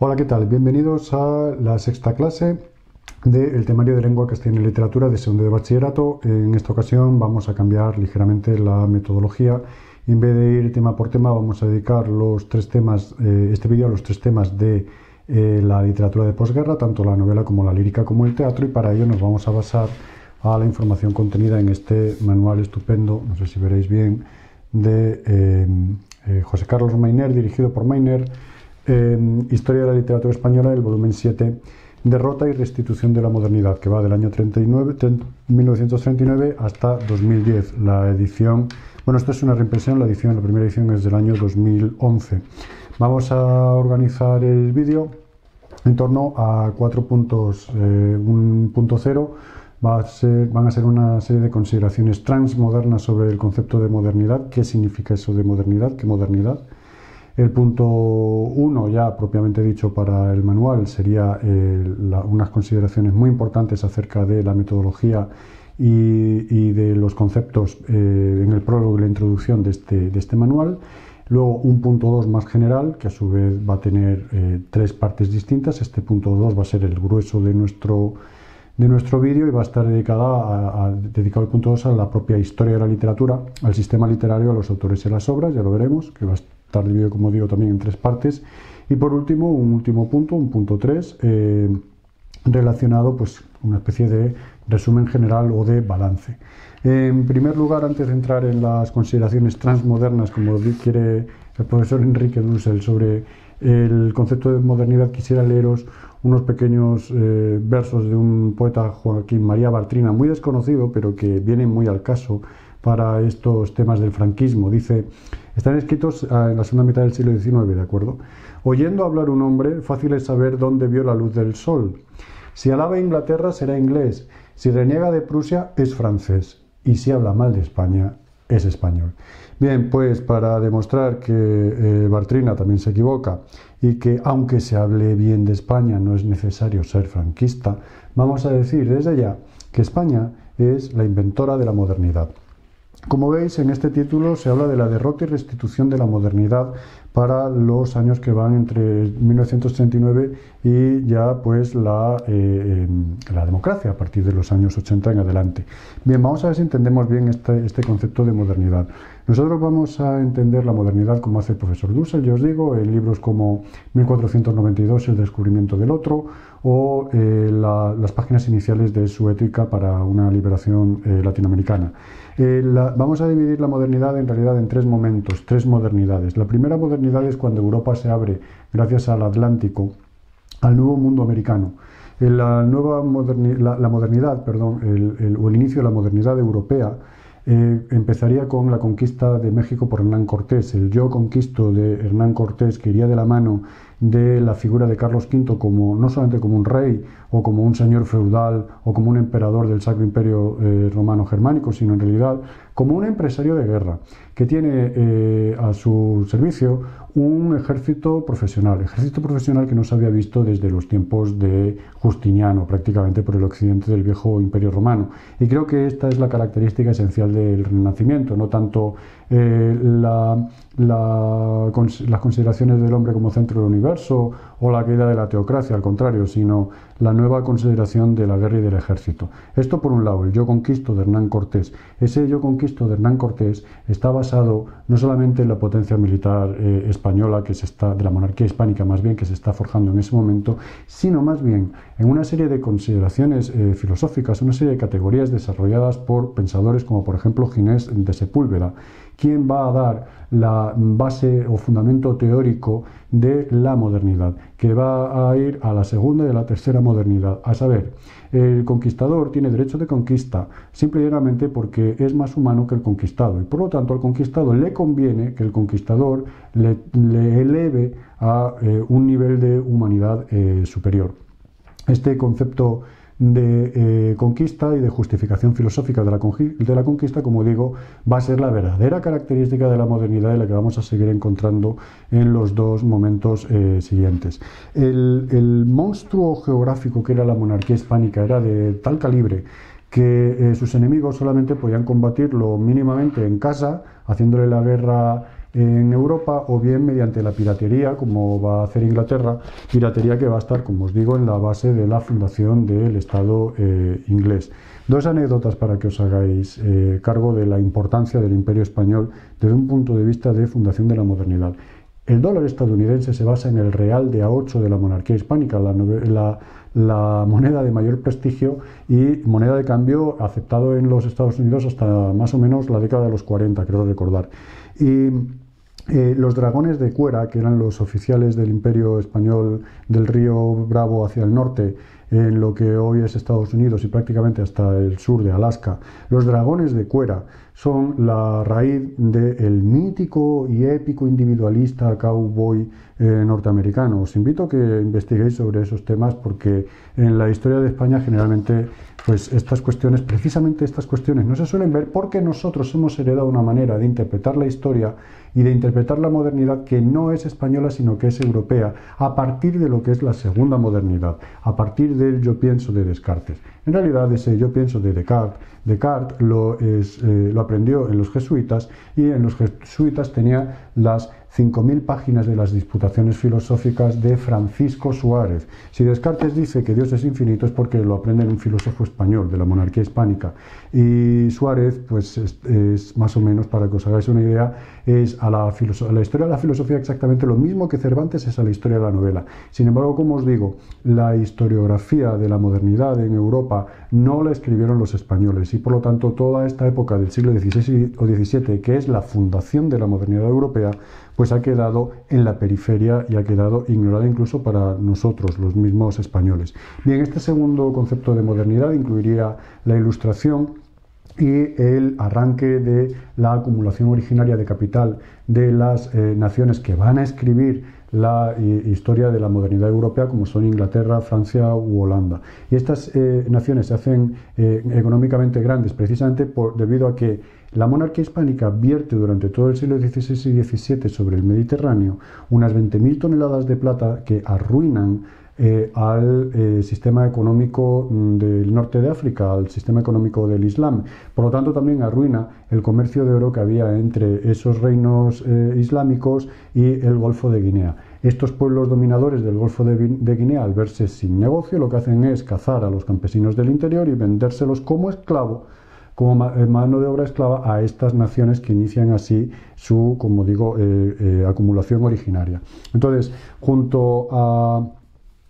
Hola, ¿qué tal? Bienvenidos a la sexta clase del temario de lengua castellana y literatura de segundo de bachillerato. En esta ocasión vamos a cambiar ligeramente la metodología. En vez de ir tema por tema, vamos a dedicar los tres temas, eh, este vídeo a los tres temas de eh, la literatura de posguerra, tanto la novela como la lírica como el teatro, y para ello nos vamos a basar a la información contenida en este manual estupendo, no sé si veréis bien, de eh, José Carlos Mainer, dirigido por Mainer, Historia de la literatura española, el volumen 7, Derrota y restitución de la modernidad, que va del año 39, 1939 hasta 2010. La edición, bueno, esto es una reimpresión, la edición, la primera edición es del año 2011. Vamos a organizar el vídeo en torno a cuatro puntos. Eh, un punto cero va a ser, van a ser una serie de consideraciones transmodernas sobre el concepto de modernidad. ¿Qué significa eso de modernidad? ¿Qué modernidad? El punto 1, ya propiamente dicho para el manual, sería eh, unas consideraciones muy importantes acerca de la metodología y, de los conceptos eh, en el prólogo y la introducción de este, de este manual. Luego un punto 2 más general, que a su vez va a tener eh, tres partes distintas. Este punto 2 va a ser el grueso de nuestro, de nuestro vídeo y va a estar dedicada a, dedicado el punto 2 a la propia historia de la literatura, al sistema literario, a los autores y las obras, ya lo veremos, que va a estar dividido, como digo, también en tres partes. Y por último, un último punto, un punto 3, eh, relacionado, pues, una especie de resumen general o de balance. En primer lugar, antes de entrar en las consideraciones transmodernas, como quiere el profesor Enrique Dussel sobre el concepto de modernidad, quisiera leeros unos pequeños eh, versos de un poeta Joaquín María Bartrina, muy desconocido, pero que vienen muy al caso para estos temas del franquismo. Dice, están escritos ah, en la segunda mitad del siglo XIX, ¿de acuerdo? Oyendo hablar un hombre, fácil es saber dónde vio la luz del sol. Si alaba Inglaterra, será inglés. Si reniega de Prusia, es francés. Y si habla mal de España, es español. Bien, pues para demostrar que eh, Bartrina también se equivoca y que aunque se hable bien de España no es necesario ser franquista, vamos a decir desde ya que España es la inventora de la modernidad. Como veis, en este título se habla de la derrota y restitución de la modernidad para los años que van entre 1939 y ya pues la, eh, em, la democracia a partir de los años 80 en adelante. Bien, vamos a ver si entendemos bien este, este concepto de modernidad. Nosotros vamos a entender la modernidad como hace el profesor Dussel, yo os digo, en libros como 1492, El descubrimiento del otro, o eh, las páginas iniciales de su ética para una liberación eh, latinoamericana. Eh, vamos a dividir la modernidad en realidad en tres momentos, tres modernidades. La primera modernidad es cuando Europa se abre, gracias al Atlántico, al nuevo mundo americano. Eh, la, nueva la, modernidad, perdón, el, o el inicio de la modernidad europea eh, empezaría con la conquista de México por Hernán Cortés. El yo conquisto de Hernán Cortés, que iría de la mano de la figura de Carlos V como no solamente como un rey o como un señor feudal o como un emperador del Sacro Imperio eh, Romano Germánico, sino en realidad como un empresario de guerra que tiene eh, a su servicio un ejército profesional, ejército profesional que no se había visto desde los tiempos de Justiniano, prácticamente por el occidente del viejo Imperio Romano. Y creo que esta es la característica esencial del Renacimiento, no tanto eh, la, las consideraciones del hombre como centro del universo o la caída de la teocracia, al contrario, sino la nueva consideración de la guerra y del ejército. Esto por un lado, el yo conquisto de Hernán Cortés. Ese yo conquisto de Hernán Cortés está basado no solamente en la potencia militar eh, española, que se está, de la monarquía hispánica más bien, que se está forjando en ese momento, sino más bien en una serie de consideraciones eh, filosóficas, una serie de categorías desarrolladas por pensadores como por ejemplo Ginés de Sepúlveda, quien va a dar la base o fundamento teórico de la modernidad, que va a ir a la segunda y a la tercera modernidad. A saber, el conquistador tiene derecho de conquista simplemente porque es más humano que el conquistado y por lo tanto al conquistado le conviene que el conquistador le, eleve a eh, un nivel de humanidad eh, superior. Este concepto de eh, conquista y de justificación filosófica de la, de la, conquista, como digo, va a ser la verdadera característica de la modernidad y la que vamos a seguir encontrando en los dos momentos eh, siguientes. El, monstruo geográfico que era la monarquía hispánica era de tal calibre que eh, sus enemigos solamente podían combatirlo mínimamente en casa, haciéndole la guerra en Europa o bien mediante la piratería, como va a hacer Inglaterra, piratería que va a estar, como os digo, en la base de la fundación del Estado eh, inglés. Dos anécdotas para que os hagáis eh, cargo de la importancia del imperio español desde un punto de vista de fundación de la modernidad. El dólar estadounidense se basa en el real de A8 de la monarquía hispánica, la, la, moneda de mayor prestigio y moneda de cambio aceptado en los Estados Unidos hasta más o menos la década de los 40, creo recordar. Y eh, los dragones de Cuera, que eran los oficiales del imperio español del río Bravo hacia el norte, en lo que hoy es Estados Unidos y prácticamente hasta el sur de Alaska, los dragones de Cuera son la raíz del mítico y épico individualista cowboy eh, norteamericano. Os invito a que investiguéis sobre esos temas porque en la historia de España generalmente pues estas cuestiones, precisamente estas cuestiones, no se suelen ver porque nosotros hemos heredado una manera de interpretar la historia y de interpretar la modernidad que no es española sino que es europea, a partir de lo que es la segunda modernidad, a partir del yo pienso de Descartes. En realidad ese yo pienso de Descartes, Descartes lo, es, eh, lo aprendió en los jesuitas y en los jesuitas tenía las 5.000 páginas de las disputaciones filosóficas de Francisco Suárez. Si Descartes dice que Dios es infinito es porque lo aprende en un filósofo español de la monarquía hispánica. Y Suárez, pues es, más o menos, para que os hagáis una idea, es a la, a la historia de la filosofía exactamente lo mismo que Cervantes es a la historia de la novela. Sin embargo, como os digo, la historiografía de la modernidad en Europa no la escribieron los españoles y por lo tanto toda esta época del siglo XVI o XVII, que es la fundación de la modernidad europea, pues ha quedado en la periferia y ha quedado ignorada incluso para nosotros, los mismos españoles. Bien, este segundo concepto de modernidad incluiría la ilustración y el arranque de la acumulación originaria de capital de las eh, naciones que van a escribir la eh, historia de la modernidad europea, como son Inglaterra, Francia u Holanda. Y estas eh, naciones se hacen económicamente grandes precisamente por, debido a que la monarquía hispánica vierte durante todo el siglo XVI y XVII sobre el Mediterráneo unas 20.000 toneladas de plata que arruinan eh, al eh, sistema económico mm, del norte de África, al sistema económico del Islam. Por lo tanto, también arruina el comercio de oro que había entre esos reinos eh, islámicos y el Golfo de Guinea. Estos pueblos dominadores del Golfo de, Guinea, al verse sin negocio, lo que hacen es cazar a los campesinos del interior y vendérselos como esclavo como eh, mano de obra esclava a estas naciones que inician así su, como digo, eh, eh, acumulación originaria. Entonces, junto a,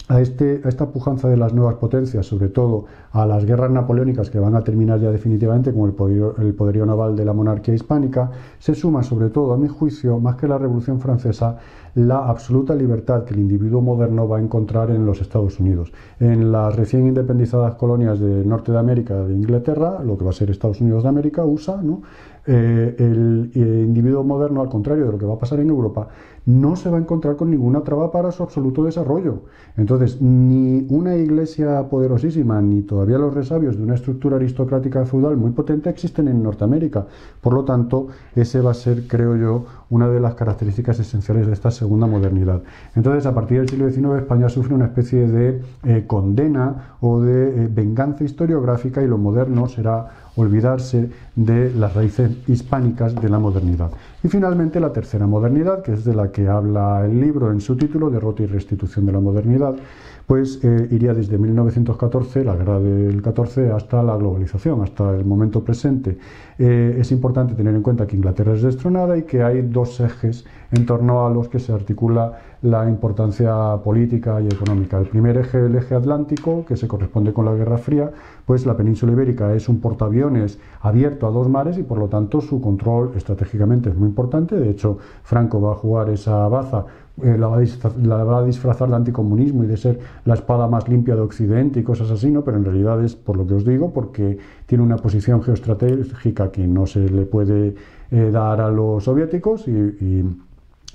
este, a, esta pujanza de las nuevas potencias, sobre todo a las guerras napoleónicas que van a terminar ya definitivamente con el poderío, el poderío naval de la monarquía hispánica, se suma sobre todo, a mi juicio, más que la Revolución Francesa, la absoluta libertad que el individuo moderno va a encontrar en los Estados Unidos. En las recién independizadas colonias del norte de América, de Inglaterra, lo que va a ser Estados Unidos de América, USA, ¿no? Eh, el eh, individuo moderno, al contrario de lo que va a pasar en Europa, no se va a encontrar con ninguna traba para su absoluto desarrollo. Entonces, ni una iglesia poderosísima, ni todavía los resabios de una estructura aristocrática feudal muy potente existen en Norteamérica. Por lo tanto, ese va a ser, creo yo, una de las características esenciales de esta segunda modernidad. Entonces, a partir del siglo XIX, España sufre una especie de eh, condena o de venganza historiográfica y lo moderno será olvidarse de las raíces hispánicas de la modernidad. Y finalmente la tercera modernidad, que es de la que habla el libro en su título, Derrota y restitución de la modernidad, pues iría desde 1914, la guerra del 14, hasta la globalización, hasta el momento presente. Eh, es importante tener en cuenta que Inglaterra es destronada y que hay dos ejes en torno a los que se articula la importancia política y económica. El primer eje, el eje atlántico, que se corresponde con la Guerra Fría, pues la península ibérica es un portaaviones abierto a dos mares y por lo tanto su control estratégicamente es muy importante. De hecho, Franco va a jugar esa baza eh, la, va a disfrazar de anticomunismo y de ser la espada más limpia de Occidente y cosas así, ¿no? Pero en realidad es por lo que os digo, porque tiene una posición geoestratégica que no se le puede eh, dar a los soviéticos y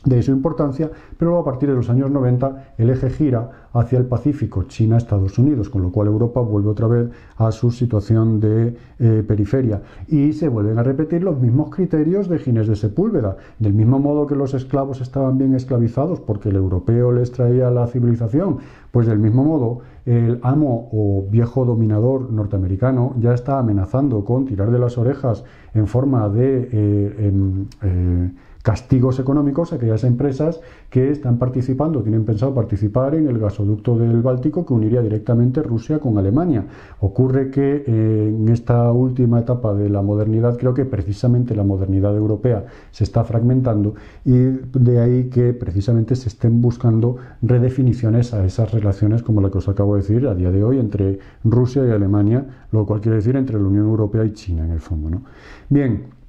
de su importancia, pero luego a partir de los años 90 el eje gira hacia el Pacífico, China-Estados Unidos, con lo cual Europa vuelve otra vez a su situación de eh, periferia. Y se vuelven a repetir los mismos criterios de Ginés de Sepúlveda, del mismo modo que los esclavos estaban bien esclavizados porque el europeo les traía la civilización, pues del mismo modo el amo o viejo dominador norteamericano ya está amenazando con tirar de las orejas en forma de... Eh, eh, castigos económicos a aquellas empresas que están participando, tienen pensado participar en el gasoducto del Báltico que uniría directamente Rusia con Alemania. Ocurre que eh, en esta última etapa de la modernidad, creo que precisamente la modernidad europea se está fragmentando y de ahí que precisamente se estén buscando redefiniciones a esas relaciones como la que os acabo de decir a día de hoy entre Rusia y Alemania, lo cual quiere decir entre la Unión Europea y China en el fondo. ¿no? Bien,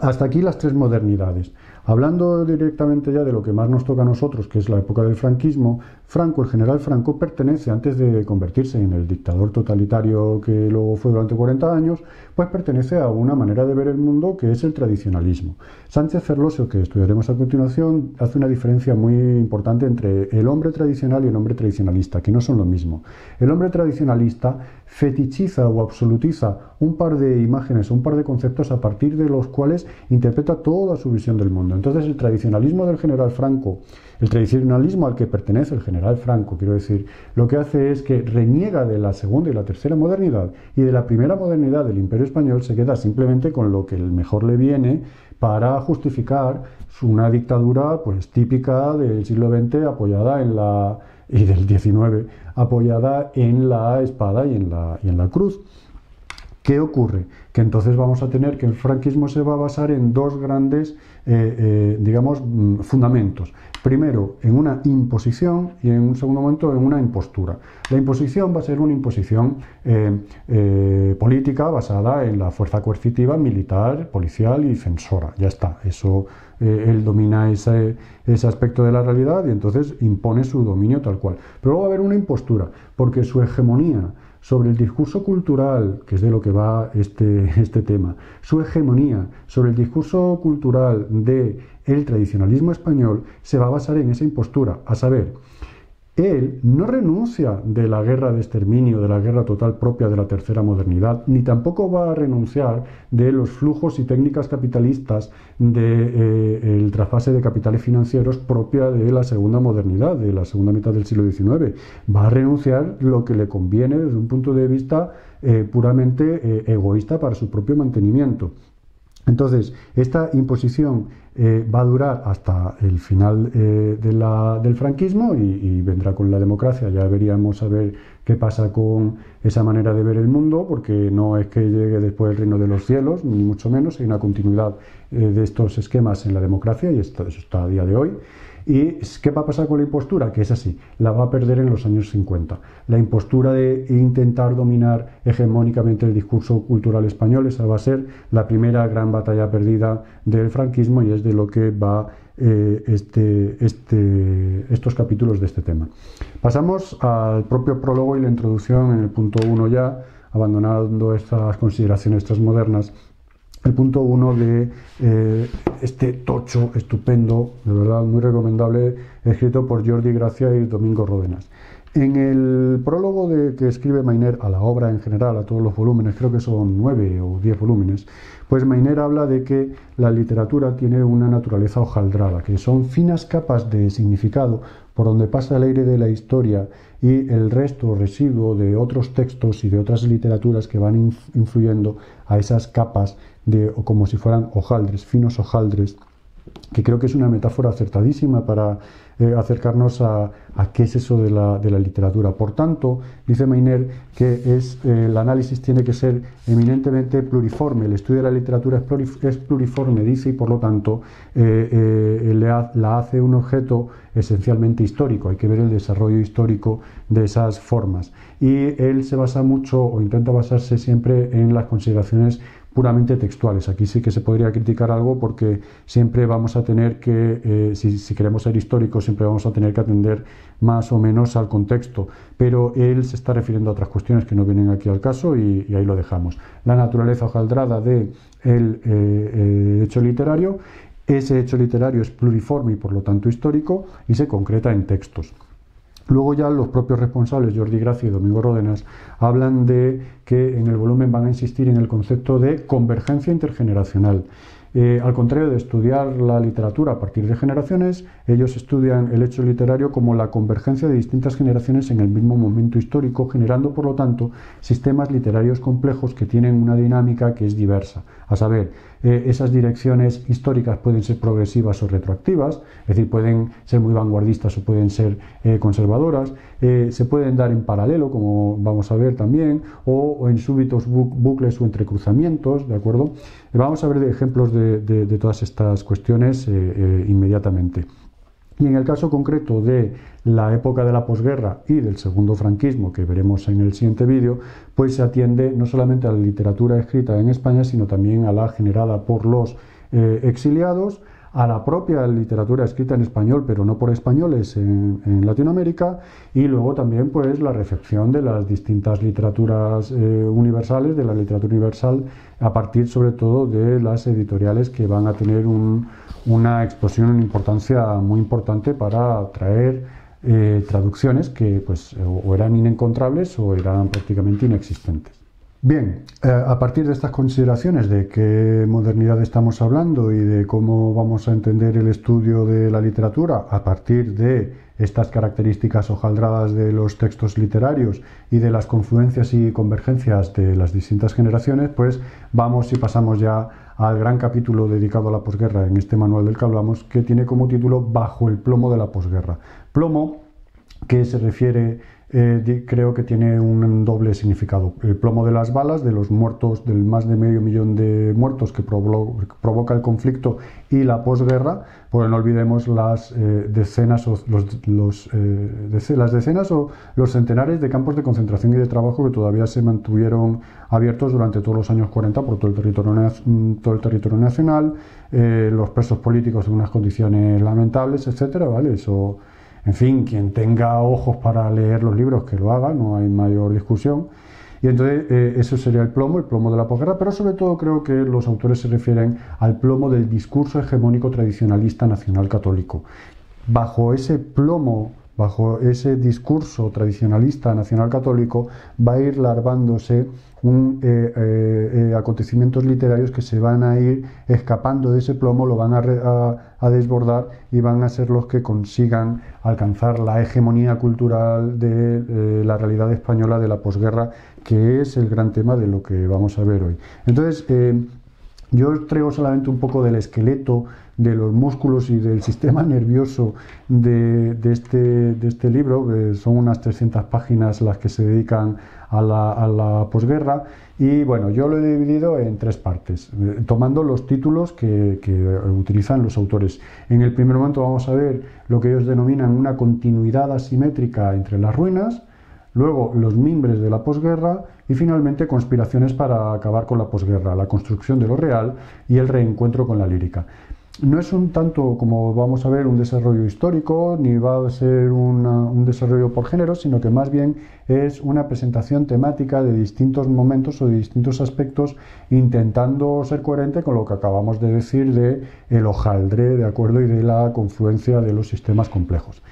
hasta aquí las tres modernidades. Hablando directamente ya de lo que más nos toca a nosotros, que es la época del franquismo, Franco, el general Franco, pertenece, antes de convertirse en el dictador totalitario que luego fue durante 40 años, pues pertenece a una manera de ver el mundo que es el tradicionalismo. Sánchez Ferlosio, que estudiaremos a continuación, hace una diferencia muy importante entre el hombre tradicional y el hombre tradicionalista, que no son lo mismo. El hombre tradicionalista fetichiza o absolutiza un par de imágenes un par de conceptos a partir de los cuales interpreta toda su visión del mundo. Entonces el tradicionalismo del general Franco, el tradicionalismo al que pertenece el general Franco, quiero decir, lo que hace es que reniega de la segunda y la tercera modernidad y de la primera modernidad del imperio español se queda simplemente con lo que el mejor le viene para justificar una dictadura pues típica del siglo XX apoyada en la y del XIX apoyada en la espada y en la, y en la cruz. ¿Qué ocurre? Que entonces vamos a tener que el franquismo se va a basar en dos grandes, eh, eh, digamos, mm, fundamentos. Primero, en una imposición y en un segundo momento en una impostura. La imposición va a ser una imposición eh, política basada en la fuerza coercitiva, militar, policial y censora. Ya está, eso él domina ese, ese aspecto de la realidad y entonces impone su dominio tal cual. Pero luego va a haber una impostura, porque su hegemonía sobre el discurso cultural, que es de lo que va este, este tema, su hegemonía sobre el discurso cultural del el tradicionalismo español se va a basar en esa impostura, a saber, él no renuncia de la guerra de exterminio, de la guerra total propia de la tercera modernidad, ni tampoco va a renunciar de los flujos y técnicas capitalistas del de, eh, trasfase de capitales financieros propia de la segunda modernidad, de la segunda mitad del siglo XIX. Va a renunciar lo que le conviene desde un punto de vista eh, puramente eh, egoísta para su propio mantenimiento. Entonces, esta imposición eh, va a durar hasta el final eh, del franquismo y, vendrá con la democracia. Ya veríamos a ver qué pasa con esa manera de ver el mundo, porque no es que llegue después el reino de los cielos, ni mucho menos. Hay una continuidad eh, de estos esquemas en la democracia y eso está a día de hoy. ¿Y qué va a pasar con la impostura? Que es así, la va a perder en los años 50. La impostura de intentar dominar hegemónicamente el discurso cultural español, esa va a ser la primera gran batalla perdida del franquismo y es de lo que va eh, este, este, estos capítulos de este tema. Pasamos al propio prólogo y la introducción en el punto 1 ya, abandonando estas consideraciones transmodernas el punto uno de eh, este tocho estupendo, de verdad muy recomendable, escrito por Jordi Gracia y Domingo Ródenas. En el prólogo de, que escribe Mainer a la obra en general, a todos los volúmenes, creo que son nueve o diez volúmenes, pues Mainer habla de que la literatura tiene una naturaleza hojaldrada, que son finas capas de significado por donde pasa el aire de la historia y el resto residuo de otros textos y de otras literaturas que van influyendo a esas capas de, o como si fueran hojaldres, finos hojaldres, que creo que es una metáfora acertadísima para eh, acercarnos a, qué es eso de la, literatura. Por tanto, dice Mainer que es, eh, el análisis tiene que ser eminentemente pluriforme, el estudio de la literatura es, pluriforme, dice, y por lo tanto eh, la hace un objeto esencialmente histórico, hay que ver el desarrollo histórico de esas formas. Y él se basa mucho o intenta basarse siempre en las consideraciones puramente textuales. Aquí sí que se podría criticar algo porque siempre vamos a tener que, eh, si, queremos ser históricos, siempre vamos a tener que atender más o menos al contexto. Pero él se está refiriendo a otras cuestiones que no vienen aquí al caso y, ahí lo dejamos. La naturaleza hojaldrada del de el, eh, hecho literario. Ese hecho literario es pluriforme y por lo tanto histórico y se concreta en textos. Luego ya los propios responsables, Jordi Gracia y Domingo Ródenas, hablan de que en el volumen van a insistir en el concepto de convergencia intergeneracional. Eh, al contrario de estudiar la literatura a partir de generaciones, ellos estudian el hecho literario como la convergencia de distintas generaciones en el mismo momento histórico, generando por lo tanto sistemas literarios complejos que tienen una dinámica que es diversa. A saber, eh, esas direcciones históricas pueden ser progresivas o retroactivas, es decir, pueden ser muy vanguardistas o pueden ser eh, conservadoras, se pueden dar en paralelo, como vamos a ver también, o, en súbitos bucles o entrecruzamientos, ¿de acuerdo? Vamos a ver ejemplos de, todas estas cuestiones eh, eh, inmediatamente. Y en el caso concreto de la época de la posguerra y del segundo franquismo, que veremos en el siguiente vídeo, pues se atiende no solamente a la literatura escrita en España, sino también a la generada por los eh, exiliados, a la propia literatura escrita en español, pero no por españoles en, Latinoamérica, y luego también pues la recepción de las distintas literaturas universales, de la literatura universal a partir sobre todo de las editoriales que van a tener una explosión en importancia muy importante para traer eh, traducciones que pues o eran inencontrables o eran prácticamente inexistentes. Bien, eh, a partir de estas consideraciones de qué modernidad estamos hablando y de cómo vamos a entender el estudio de la literatura a partir de estas características hojaldradas de los textos literarios y de las confluencias y convergencias de las distintas generaciones, pues vamos y pasamos ya al gran capítulo dedicado a la posguerra en este manual del que hablamos, que tiene como título Bajo el plomo de la posguerra. Plomo que se refiere eh, creo que tiene un doble significado. El plomo de las balas, de los muertos, del más de medio millón de muertos que provoca el conflicto y la posguerra, pues no olvidemos las eh, decenas o los, eh, las decenas o los centenares de campos de concentración y de trabajo que todavía se mantuvieron abiertos durante todos los años 40 por todo el territorio, mm, todo el territorio nacional, los presos políticos en unas condiciones lamentables, etcétera, ¿vale? En fin, quien tenga ojos para leer los libros, que lo haga, no hay mayor discusión. Y entonces eh, eso sería el plomo, el plomo de la posguerra, pero sobre todo creo que los autores se refieren al plomo del discurso hegemónico tradicionalista nacional católico. Bajo ese plomo, bajo ese discurso tradicionalista nacional católico, va a ir larvándose un, eh, eh, acontecimientos literarios que se van a ir escapando de ese plomo, lo van a, desbordar y van a ser los que consigan alcanzar la hegemonía cultural de eh, la realidad española de la posguerra, que es el gran tema de lo que vamos a ver hoy. Entonces, yo os traigo solamente un poco del esqueleto de los músculos y del sistema nervioso de, este, de este, libro, que son unas 300 páginas las que se dedican a la, posguerra. Y bueno, yo lo he dividido en tres partes, eh, tomando los títulos que, utilizan los autores. En el primer momento vamos a ver lo que ellos denominan una continuidad asimétrica entre las ruinas, luego los mimbres de la posguerra y finalmente conspiraciones para acabar con la posguerra, la construcción de lo real y el reencuentro con la lírica no es un tanto, como vamos a ver, un desarrollo histórico, ni va a ser un desarrollo por género, sino que más bien es una presentación temática de distintos momentos o de distintos aspectos, intentando ser coherente con lo que acabamos de decir de el hojaldre, ¿de acuerdo? Y de la confluencia de los sistemas complejos.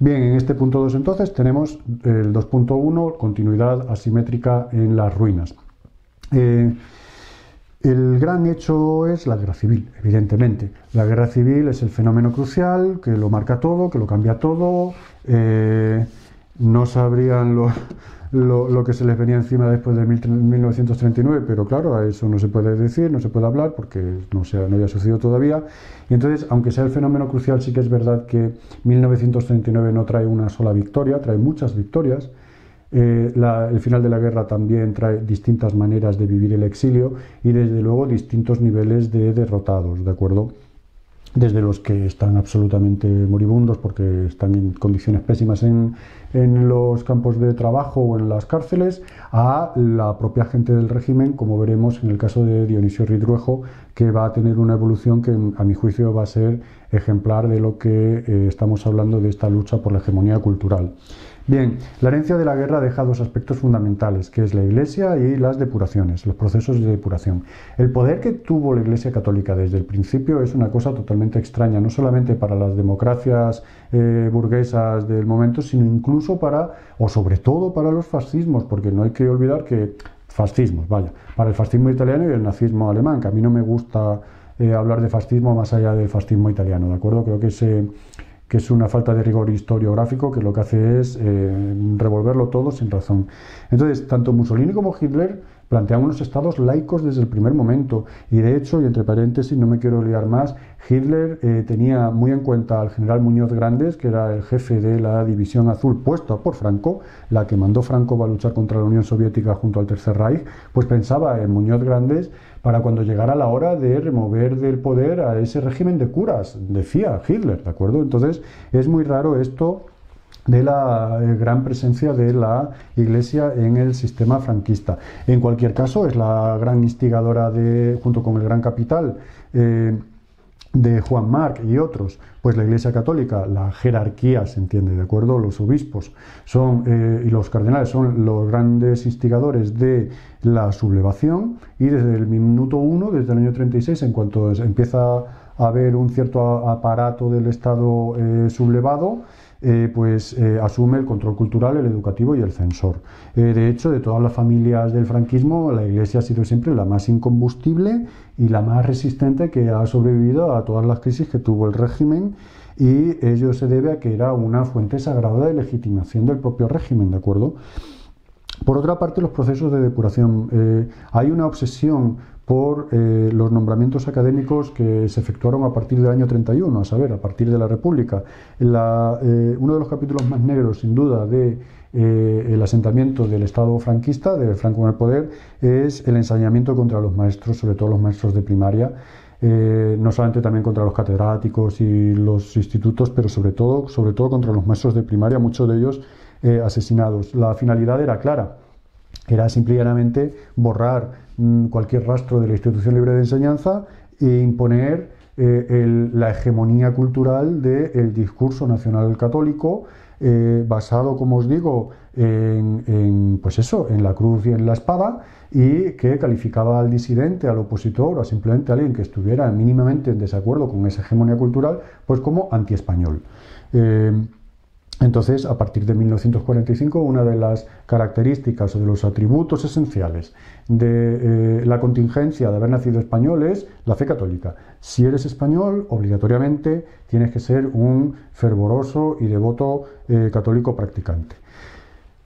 Bien, en este punto 2 entonces tenemos el 2.1, continuidad asimétrica en las ruinas. Eh, el gran hecho es la guerra civil, evidentemente. La guerra civil es el fenómeno crucial que lo marca todo, que lo cambia todo. Eh, no sabrían lo, que se les venía encima después de 1939, pero claro, a eso no se puede decir, no se puede hablar porque no, no había sucedido todavía. Y entonces, aunque sea el fenómeno crucial, sí que es verdad que 1939 no trae una sola victoria, trae muchas victorias. Eh, el final de la guerra también trae distintas maneras de vivir el exilio y desde luego distintos niveles de derrotados, ¿de acuerdo? Desde los que están absolutamente moribundos porque están en condiciones pésimas en, los campos de trabajo o en las cárceles, a la propia gente del régimen, como veremos en el caso de Dionisio Ridruejo, que va a tener una evolución que a mi juicio va a ser ejemplar de lo que eh, estamos hablando de esta lucha por la hegemonía cultural. Bien, la herencia de la guerra deja dos aspectos fundamentales, que es la Iglesia y las depuraciones, los procesos de depuración. El poder que tuvo la Iglesia católica desde el principio es una cosa totalmente extraña, no solamente para las democracias eh, burguesas del momento, sino incluso para, o sobre todo para los fascismos, porque no hay que olvidar que fascismos, vaya, para el fascismo italiano y el nazismo alemán, que a mí no me gusta eh, hablar de fascismo más allá del fascismo italiano, ¿de acuerdo? Creo que que es una falta de rigor historiográfico que lo que hace es eh, revolverlo todo sin razón. Entonces, tanto Mussolini como Hitler plantean unos estados laicos desde el primer momento. Y de hecho, y entre paréntesis, no me quiero liar más, Hitler eh, tenía muy en cuenta al general Muñoz Grandes, que era el jefe de la División Azul puesta por Franco, la que mandó Franco para luchar contra la Unión Soviética junto al Tercer Reich, pues pensaba en Muñoz Grandes para cuando llegara la hora de remover del poder a ese régimen de curas, decía Hitler, ¿de acuerdo? Entonces, es muy raro esto de la eh, gran presencia de la Iglesia en el sistema franquista. En cualquier caso, es la gran instigadora de, junto con el gran capital, eh, de Juan Marc y otros, pues la Iglesia Católica, la jerarquía se entiende, ¿de acuerdo? Los obispos son, eh, y los cardenales son los grandes instigadores de la sublevación y desde el minuto uno, desde el año 36, en cuanto empieza a haber un cierto aparato del Estado sublevado, eh, pues eh, asume el control cultural, el educativo y el censor. Eh, de hecho, de todas las familias del franquismo, la Iglesia ha sido siempre la más incombustible y la más resistente que ha sobrevivido a todas las crisis que tuvo el régimen y ello se debe a que era una fuente sagrada de legitimación del propio régimen, ¿de acuerdo? Por otra parte, los procesos de depuración. hay una obsesión por eh, los nombramientos académicos que se efectuaron a partir del año 31, a saber, a partir de la República. Eh, uno de los capítulos más negros, sin duda, de eh, el asentamiento del Estado franquista, de Franco en el poder, es el ensañamiento contra los maestros, sobre todo los maestros de primaria, no solamente también contra los catedráticos y los institutos, pero sobre todo, sobre todo contra los maestros de primaria, muchos de ellos asesinados. La finalidad era clara, era simplemente borrar cualquier rastro de la institución libre de enseñanza e imponer eh, la hegemonía cultural del discurso nacional católico eh, basado, como os digo, en, pues eso, en la cruz y en la espada y que calificaba al disidente, al opositor o simplemente a alguien que estuviera mínimamente en desacuerdo con esa hegemonía cultural, pues como antiespañol. Eh, entonces, a partir de 1945, una de las características o de los atributos esenciales de eh, la contingencia de haber nacido español es la fe católica. Si eres español, obligatoriamente tienes que ser un fervoroso y devoto eh, católico practicante.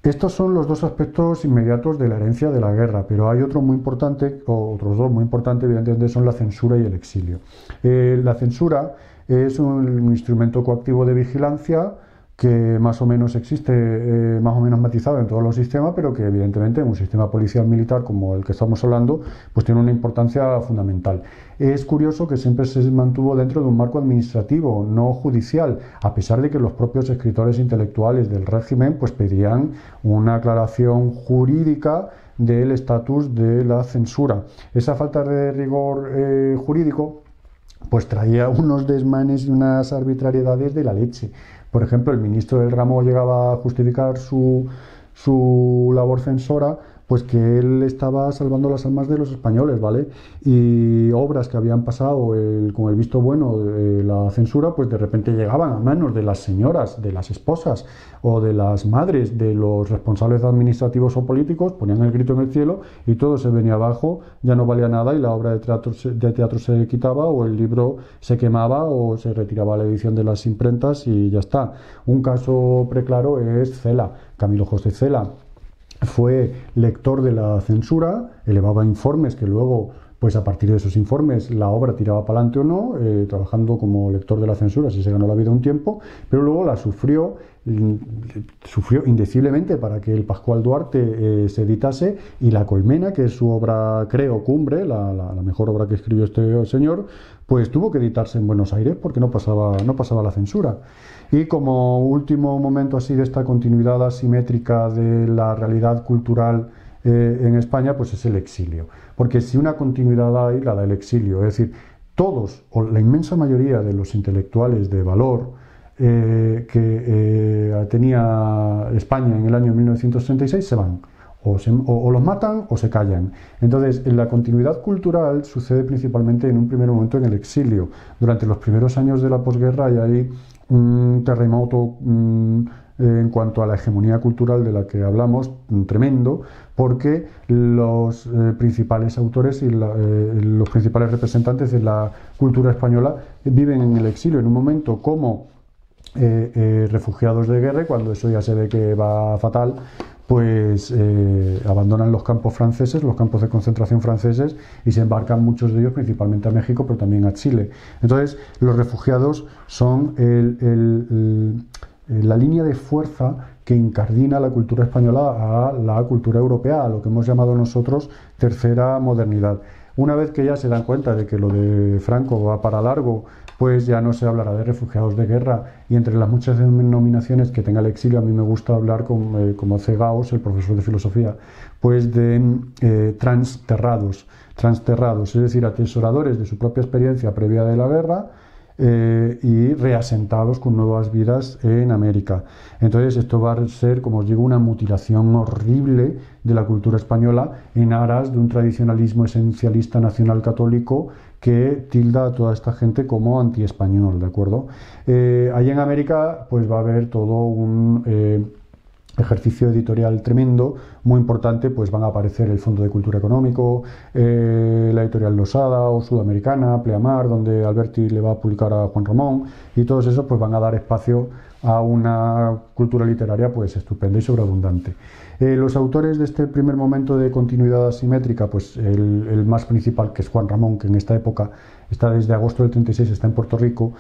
Estos son los dos aspectos inmediatos de la herencia de la guerra, pero hay otro muy importante, o otros dos muy importantes, evidentemente, son la censura y el exilio. Eh, la censura es un instrumento coactivo de vigilancia que más o menos existe, eh, más o menos matizado en todos los sistemas, pero que evidentemente en un sistema policial militar como el que estamos hablando, pues tiene una importancia fundamental. Es curioso que siempre se mantuvo dentro de un marco administrativo, no judicial, a pesar de que los propios escritores intelectuales del régimen pues pedían una aclaración jurídica del estatus de la censura. Esa falta de rigor eh, jurídico pues traía unos desmanes y unas arbitrariedades de la leche. Por ejemplo, el ministro del ramo llegaba a justificar su, su labor censora pues que él estaba salvando las almas de los españoles, ¿vale? Y obras que habían pasado con el visto bueno de la censura, pues de repente llegaban a manos de las señoras, de las esposas o de las madres de los responsables administrativos o políticos, ponían el grito en el cielo y todo se venía abajo, ya no valía nada y la obra de teatro, de teatro se quitaba o el libro se quemaba o se retiraba la edición de las imprentas y ya está. Un caso preclaro es Cela, Camilo José Cela fue lector de la censura, elevaba informes que luego, pues a partir de esos informes, la obra tiraba para adelante o no, eh, trabajando como lector de la censura, si se ganó la vida un tiempo, pero luego la sufrió, mm, sufrió indeciblemente para que el Pascual Duarte eh, se editase y La Colmena, que es su obra, creo, cumbre, la, la, mejor obra que escribió este señor, pues tuvo que editarse en Buenos Aires porque no pasaba, no pasaba la censura. Y como último momento así de esta continuidad asimétrica de la realidad cultural eh, en España, pues es el exilio. Porque si una continuidad hay, la del exilio, es decir, todos o la inmensa mayoría de los intelectuales de valor eh, que eh, tenía España en el año 1936 se van. O, o, los matan o se callan. Entonces, la continuidad cultural sucede principalmente en un primer momento en el exilio. Durante los primeros años de la posguerra hay ahí un terremoto en cuanto a la hegemonía cultural de la que hablamos, tremendo, porque los eh, principales autores y eh, los principales representantes de la cultura española viven en el exilio en un momento como eh, refugiados de guerra, cuando eso ya se ve que va fatal, pues abandonan los campos franceses, los campos de concentración franceses, y se embarcan muchos de ellos principalmente a México, pero también a Chile. Entonces, los refugiados son la línea de fuerza que incardina la cultura española a la cultura europea, a lo que hemos llamado nosotros tercera modernidad. Una vez que ya se dan cuenta de que lo de Franco va para largo, pues ya no se hablará de refugiados de guerra y entre las muchas denominaciones que tenga el exilio, a mí me gusta hablar eh, como hace Gauss, el profesor de filosofía, pues de eh, transterrados, transterrados, es decir, atesoradores de su propia experiencia previa de la guerra, eh, y reasentados con nuevas vidas en América. Entonces esto va a ser, como os digo, una mutilación horrible de la cultura española en aras de un tradicionalismo esencialista nacional católico que tilda a toda esta gente como anti-español, ¿de acuerdo? Eh, ahí en América pues va a haber todo un... Eh, ejercicio editorial tremendo, muy importante, pues van a aparecer el Fondo de Cultura Económico, eh, la editorial Losada o Sudamericana, Pleamar, donde Alberti le va a publicar a Juan Ramón, y todos esos pues van a dar espacio a una cultura literaria pues estupenda y sobreabundante. Eh, los autores de este primer momento de continuidad asimétrica, pues el, el más principal, que es Juan Ramón, que en esta época está desde agosto del 36, está en Puerto Rico,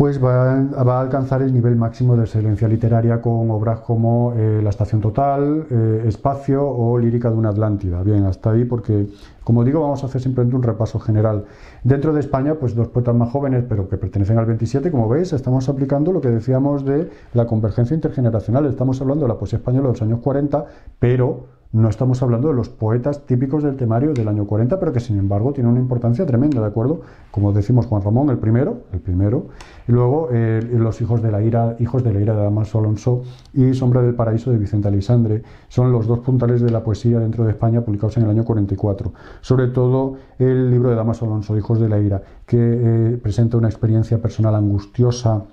pues va, a alcanzar el nivel máximo de excelencia literaria con obras como eh, La Estación Total, eh, Espacio o Lírica de una Atlántida. Bien, hasta ahí porque, como digo, vamos a hacer simplemente un repaso general. Dentro de España, pues dos poetas más jóvenes, pero que pertenecen al 27, como veis, estamos aplicando lo que decíamos de la convergencia intergeneracional. Estamos hablando de la poesía española de los años 40, pero no estamos hablando de los poetas típicos del temario del año 40, pero que sin embargo tiene una importancia tremenda, ¿de acuerdo? Como decimos Juan Ramón, el primero, el primero, y luego eh, los hijos de la ira, hijos de la ira de Damaso Alonso y Sombra del Paraíso de Vicente Alisandre, son los dos puntales de la poesía dentro de España publicados en el año 44. Sobre todo el libro de Damaso Alonso, Hijos de la ira, que eh, presenta una experiencia personal angustiosa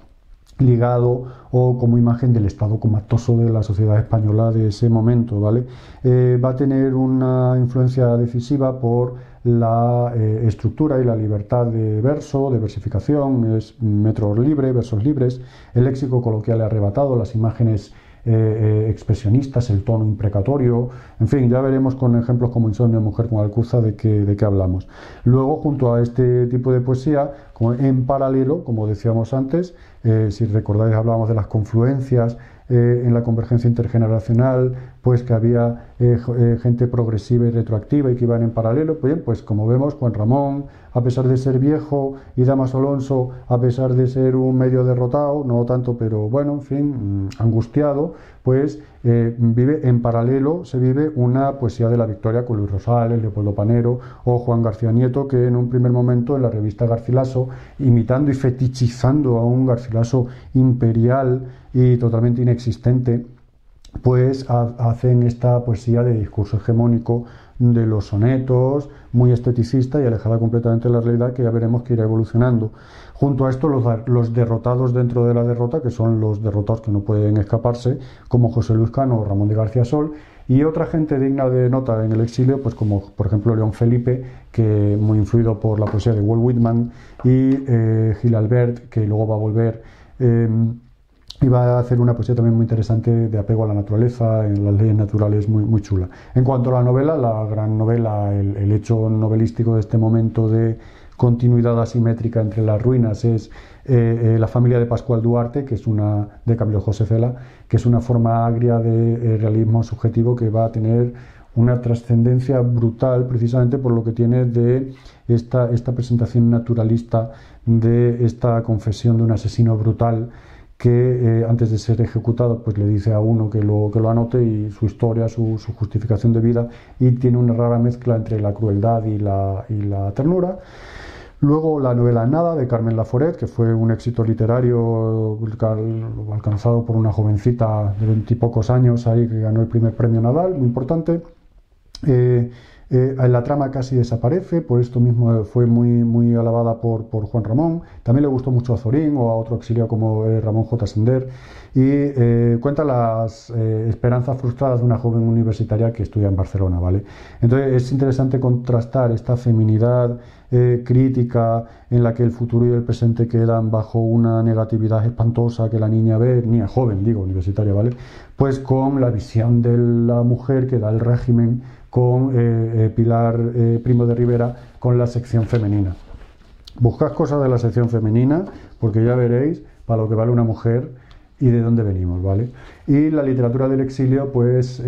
ligado o como imagen del estado comatoso de la sociedad española de ese momento, ¿vale? Eh, va a tener una influencia decisiva por la eh, estructura y la libertad de verso, de versificación, es metro libre, versos libres, el léxico coloquial arrebatado, las imágenes eh, expresionistas, el tono imprecatorio, en fin, ya veremos con ejemplos como Insomnio, Mujer con Alcuza de qué, de qué hablamos. Luego, junto a este tipo de poesía, como en paralelo, como decíamos antes, eh, si recordáis hablábamos de las confluencias eh, en la convergencia intergeneracional, pues que había eh, gente progresiva y retroactiva y que iban en paralelo. Pues pues como vemos, Juan Ramón, a pesar de ser viejo, y Damas Alonso, a pesar de ser un medio derrotado, no tanto, pero bueno, en fin, mm, angustiado, pues vive en paralelo, se vive una poesía de la victoria con Luis Rosales, Leopoldo Panero o Juan García Nieto, que en un primer momento en la revista Garcilaso, imitando y fetichizando a un Garcilaso imperial y totalmente inexistente, pues hacen esta poesía de discurso hegemónico de los sonetos, muy esteticista y alejada completamente de la realidad que ya veremos que irá evolucionando. Junto a esto, los, derrotados dentro de la derrota, que son los derrotados que no pueden escaparse, como José Luis Cano o Ramón de García Sol, y otra gente digna de nota en el exilio, pues como por ejemplo León Felipe, que muy influido por la poesía de Walt Whitman, y eh, Gil Albert, que luego va a volver. Eh, y va a hacer una poesía también muy interesante de apego a la naturaleza, en las leyes naturales, muy, chula. En cuanto a la novela, la gran novela, el hecho novelístico de este momento de continuidad asimétrica entre las ruinas es eh, eh, La familia de Pascual Duarte, que es una de Camilo José Cela, que es una forma agria de eh, realismo subjetivo que va a tener una trascendencia brutal precisamente por lo que tiene de esta, esta presentación naturalista de esta confesión de un asesino brutal que antes de ser ejecutado pues le dice a uno que lo, que lo anote y su historia, su, su, justificación de vida y tiene una rara mezcla entre la crueldad y la, y la ternura. Luego la novela Nada de Carmen Laforet, que fue un éxito literario alcanzado por una jovencita de veintipocos años ahí que ganó el primer premio Nadal, muy importante. Eh, Eh, la trama casi desaparece, por esto mismo fue muy, muy alabada por, por Juan Ramón. También le gustó mucho a Zorín o a otro exiliado como eh, Ramón J. Sender. Y eh, cuenta las esperanzas frustradas de una joven universitaria que estudia en Barcelona. ¿vale? Entonces es interesante contrastar esta feminidad crítica en la que el futuro y el presente quedan bajo una negatividad espantosa que la niña ve, niña joven, digo, universitaria, ¿vale? Pues con la visión de la mujer que da el régimen con eh, eh, Pilar eh, Primo de Rivera con la sección femenina. Buscad cosas de la sección femenina porque ya veréis para lo que vale una mujer y de dónde venimos, ¿vale? Y la literatura del exilio, pues,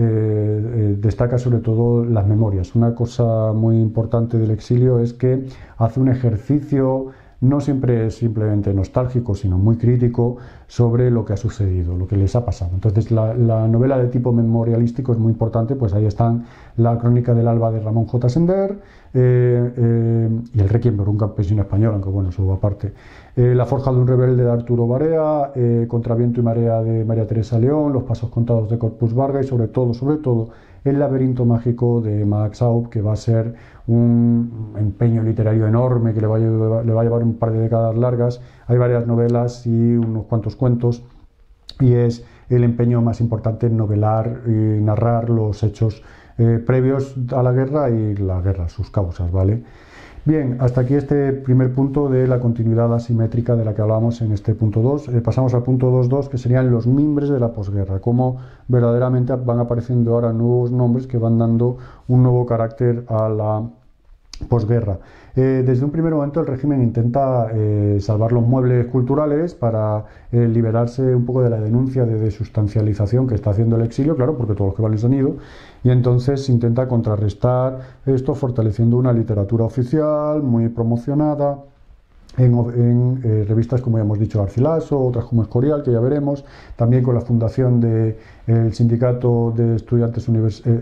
destaca sobre todo las memorias. Una cosa muy importante del exilio es que hace un ejercicio no siempre es simplemente nostálgico, sino muy crítico sobre lo que ha sucedido, lo que les ha pasado. Entonces, la, novela de tipo memorialístico es muy importante, pues ahí están la crónica del alba de Ramón J. Sender eh, eh, y el Requiem por un campesino español, aunque bueno, eso va aparte. Eh, la forja de un rebelde de Arturo Barea, Contra viento y marea de María Teresa León, Los pasos contados de Corpus Varga y sobre todo, sobre todo, el laberinto mágico de Max Aub, que va a ser un empeño literario enorme que le va, a llevar, un par de décadas largas. Hay varias novelas y unos cuantos cuentos, y es el empeño más importante en novelar y narrar los hechos eh, previos a la guerra y la guerra, sus causas, ¿vale? Bien, hasta aquí este primer punto de la continuidad asimétrica de la que hablamos en este punto 2. Eh, pasamos al punto 2.2, que serían los mimbres de la posguerra, cómo verdaderamente van apareciendo ahora nuevos nombres que van dando un nuevo carácter a la posguerra. Eh, desde un primer momento el régimen intenta eh, salvar los muebles culturales para liberarse un poco de la denuncia de desustancialización que está haciendo el exilio, claro, porque todos los que valen han ido, y entonces intenta contrarrestar esto fortaleciendo una literatura oficial muy promocionada en, eh, revistas como ya hemos dicho Garcilaso, otras como Escorial, que ya veremos, también con la fundación del de, Sindicato, de Estudiantes eh,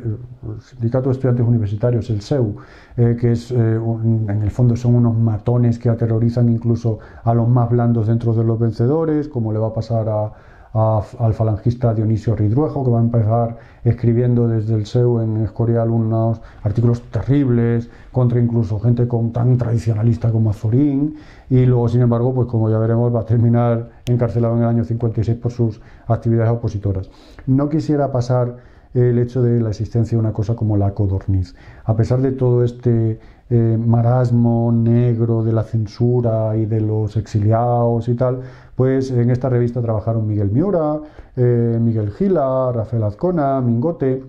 de Estudiantes Universitarios, el SEU, eh, que es, en el fondo son unos matones que aterrorizan incluso a los más blandos dentro de los vencedores, como le va a pasar a, al falangista Dionisio Ridruejo, que va a empezar escribiendo desde el SEU en Escorial unos artículos terribles contra incluso gente tan tradicionalista como Azorín, y luego, sin embargo, pues como ya veremos, va a terminar encarcelado en el año 56 por sus actividades opositoras. No quisiera pasar el hecho de la existencia de una cosa como la codorniz. A pesar de todo este eh, marasmo negro de la censura y de los exiliados y tal, pues en esta revista trabajaron Miguel Miura, eh, Miguel Gila, Rafael Azcona, Mingote,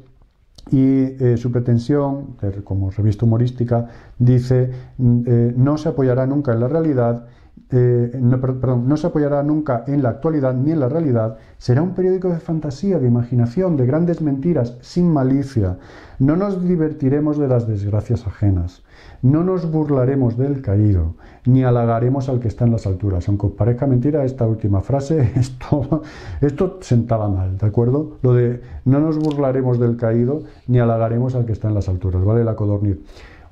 y eh, su pretensión, como revista humorística, dice, mm, no se apoyará nunca en la realidad, no, perdón, no se apoyará nunca en la actualidad ni en la realidad, será un periódico de fantasía, de imaginación, de grandes mentiras, sin malicia. No nos divertiremos de las desgracias ajenas. No nos burlaremos del caído, ni halagaremos al que está en las alturas. Aunque os parezca mentira esta última frase, esto, esto sentaba mal, ¿de acuerdo? Lo de no nos burlaremos del caído, ni halagaremos al que está en las alturas, ¿vale? La codorniz.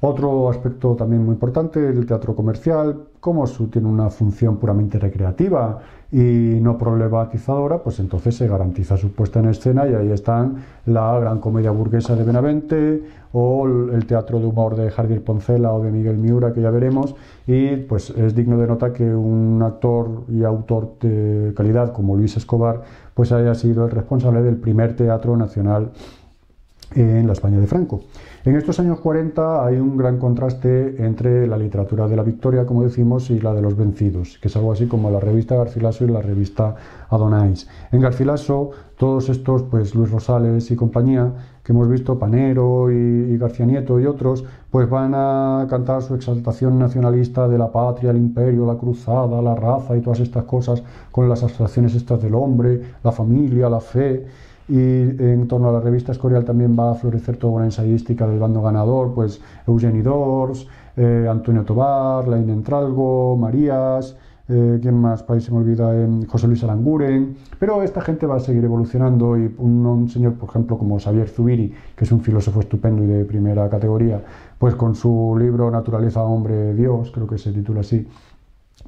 Otro aspecto también muy importante, el teatro comercial, como tiene una función puramente recreativa y no problematizadora, pues entonces se garantiza su puesta en escena y ahí están la gran comedia burguesa de Benavente o el teatro de humor de Javier Poncela o de Miguel Miura, que ya veremos, y pues es digno de nota que un actor y autor de calidad como Luis Escobar pues haya sido el responsable del primer teatro nacional en la España de Franco. En estos años 40 hay un gran contraste entre la literatura de la victoria, como decimos, y la de los vencidos, que es algo así como la revista Garcilaso y la revista Adonais. En Garcilaso, todos estos, pues Luis Rosales y compañía, que hemos visto, Panero y, García Nieto y otros, pues van a cantar su exaltación nacionalista de la patria, el imperio, la cruzada, la raza y todas estas cosas, con las abstracciones estas del hombre, la familia, la fe y en torno a la revista Escorial también va a florecer toda una ensayística del bando ganador, pues Eugeni Dors, eh, Antonio Tobar, Lain Entralgo, Marías, eh, ¿quién más? País se me olvida, eh, José Luis Alanguren, pero esta gente va a seguir evolucionando y un, señor, por ejemplo, como Xavier Zubiri, que es un filósofo estupendo y de primera categoría, pues con su libro Naturaleza, Hombre, Dios, creo que se titula así,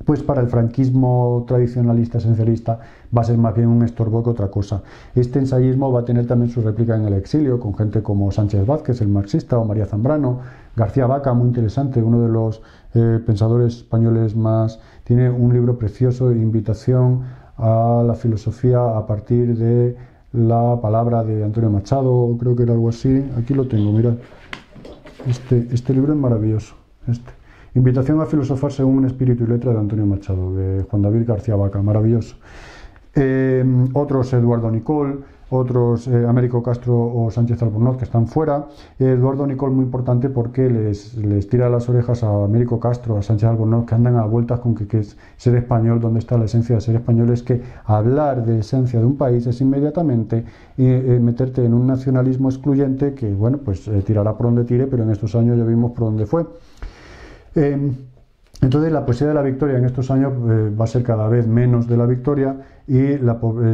pues para el franquismo tradicionalista, esencialista, va a ser más bien un estorbo que otra cosa. Este ensayismo va a tener también su réplica en el exilio, con gente como Sánchez Vázquez, el marxista, o María Zambrano, García Vaca, muy interesante, uno de los eh, pensadores españoles más... Tiene un libro precioso, Invitación a la filosofía a partir de la palabra de Antonio Machado, creo que era algo así. Aquí lo tengo, mirad. Este, este libro es maravilloso. Este. Invitación a filosofar según un espíritu y letra de Antonio Machado, de Juan David García Vaca, maravilloso. Eh, otros, Eduardo Nicol, otros eh, Américo Castro o Sánchez Albornoz que están fuera. Eduardo Nicol muy importante porque les, tira las orejas a Américo Castro, a Sánchez Albornoz que andan a vueltas con que, es ser español, donde está la esencia de ser español, es que hablar de esencia de un país es inmediatamente eh, meterte en un nacionalismo excluyente que, bueno, pues tirará por donde tire, pero en estos años ya vimos por dónde fue. Em, entonces la poesía de la victoria en estos años eh, va a ser cada vez menos de la victoria y eh,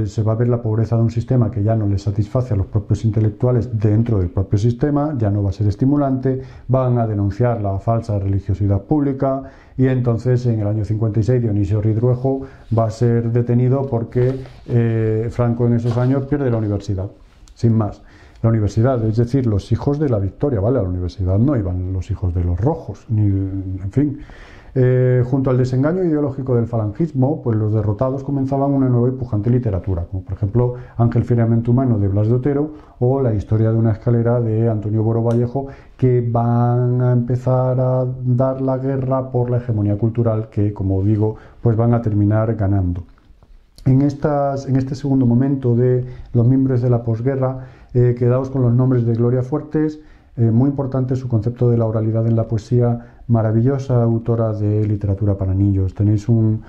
se va a ver la pobreza de un sistema que ya no le satisface a los propios intelectuales dentro del propio sistema, ya no va a ser estimulante, van a denunciar la falsa religiosidad pública y entonces en el año 56 Dionisio Ridruejo va a ser detenido porque eh, Franco en esos años pierde la universidad, sin más la universidad, es decir, los hijos de la victoria, ¿vale? A la universidad no iban los hijos de los rojos, ni, en fin. Eh, junto al desengaño ideológico del falangismo, pues los derrotados comenzaban una nueva y pujante literatura, como por ejemplo Ángel Fieramente Humano de Blas de Otero o La historia de una escalera de Antonio Boro Vallejo, que van a empezar a dar la guerra por la hegemonía cultural que, como digo, pues van a terminar ganando. En, estas, en este segundo momento de los miembros de la posguerra, eh, quedaos con los nombres de Gloria Fuertes, eh, muy importante su concepto de la oralidad en la poesía, maravillosa autora de literatura para niños. Tenéis un,